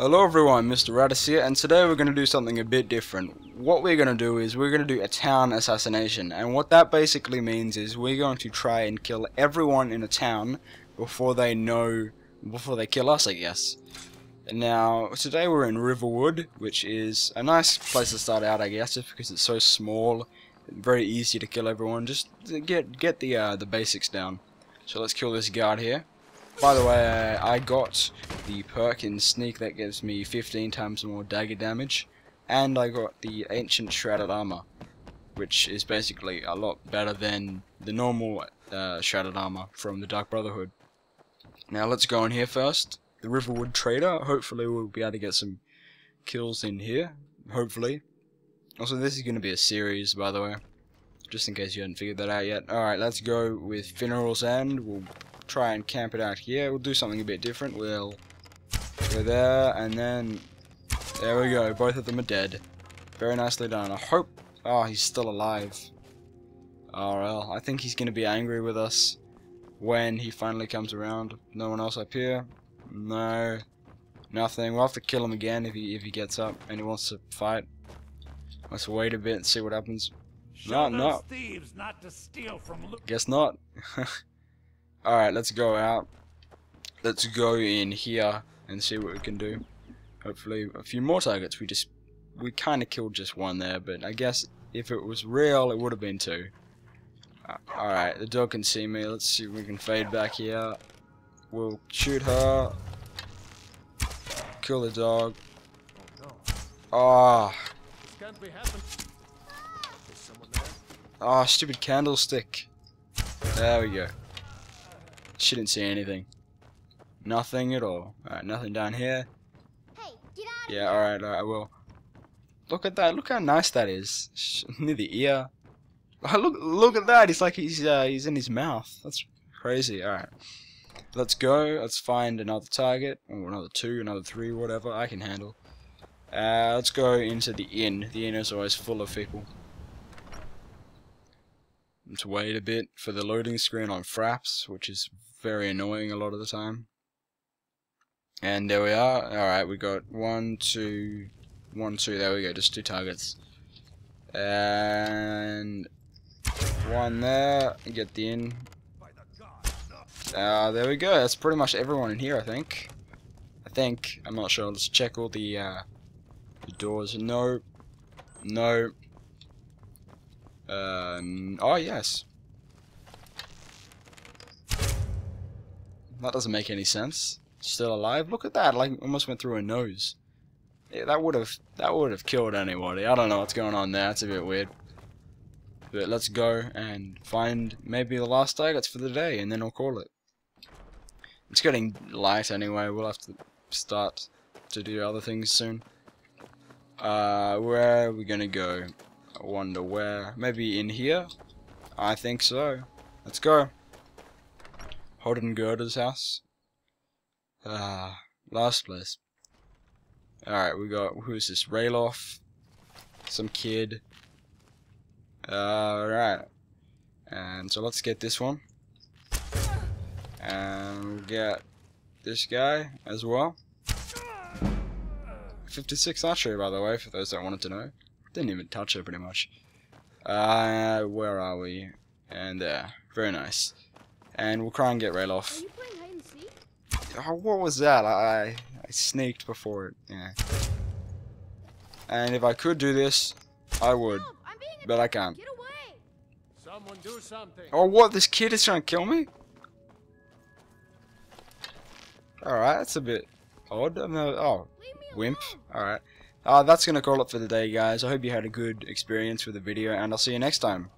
Hello everyone, Mr. Radiss here, and today we're going to do something a bit different. What we're going to do is we're going to do a town assassination, and what that basically means is we're going to try and kill everyone in a town before they know, before they kill us, I guess. Now, today we're in Riverwood, which is a nice place to start out, I guess, just because it's so small, very easy to kill everyone. Just get get the uh, the basics down. So let's kill this guard here. By the way, I got the perk in Sneak that gives me 15 times more dagger damage, and I got the Ancient Shrouded Armor, which is basically a lot better than the normal uh, Shrouded Armor from the Dark Brotherhood. Now let's go in here first. The Riverwood Trader, hopefully we'll be able to get some kills in here, hopefully. Also, this is going to be a series, by the way, just in case you hadn't figured that out yet. Alright, let's go with Funeral's End. We'll try and camp it out here. We'll do something a bit different. We'll go there, and then there we go. Both of them are dead. Very nicely done. I hope... Oh, he's still alive. Oh, well, I think he's going to be angry with us when he finally comes around. No one else up here? No. Nothing. We'll have to kill him again if he if he gets up and he wants to fight. Let's wait a bit and see what happens. Show No, no. thieves not to steal from Guess not. Alright, let's go out. Let's go in here and see what we can do. Hopefully a few more targets. We just we kind of killed just one there, but I guess if it was real, it would have been two. Uh, Alright, the dog can see me. Let's see if we can fade back here. We'll shoot her. Kill the dog. Ah, there? ah, stupid candlestick. There we go. She didn't see anything. Nothing at all. Alright, nothing down here. Hey, get out Yeah, alright, alright, I will. Look at that, look how nice that is. Sh- Near the ear. Oh, look look at that, he's like he's uh, he's in his mouth. That's crazy. Alright. Let's go, let's find another target. Or another two, another three, whatever I can handle. Uh, let's go into the inn. The inn is always full of people. Let's wait a bit for the loading screen on Fraps, which is very annoying a lot of the time. And there we are. Alright, we got one, two, one, two. There we go, just two targets. And one there. Get the in. Uh, there we go. That's pretty much everyone in here, I think. I think. I'm not sure. Let's check all the, uh, the doors. No. No. Uh, oh, yes. That doesn't make any sense. Still alive? Look at that. Like, almost went through a nose. Yeah, that would have that would have killed anybody. I don't know what's going on there. It's a bit weird. But let's go and find maybe the last targets for the day, and then I'll call it. It's getting light anyway. We'll have to start to do other things soon. Uh, where are we gonna go? I wonder where. Maybe in here? I think so. Let's go. Hod and Gerdur's house. Ah, last place. Alright, we got, who's this? Ralof. Some kid. Alright. And so let's get this one. And get this guy as well. 56 archery, by the way, for those that wanted to know. Didn't even touch her, pretty much. Uh, where are we? And there. Very nice. And we'll try and get Are Ralof. you playing hide and seek? Oh, what was that? I, I sneaked before it. Yeah. And if I could do this, I would. Help! But I can't. Get away! Someone do something. Oh, what? This kid is trying to kill me? Alright, that's a bit odd. I'm not- oh, wimp. Alright. Uh, that's going to call it for the day, guys. I hope you had a good experience with the video, and I'll see you next time.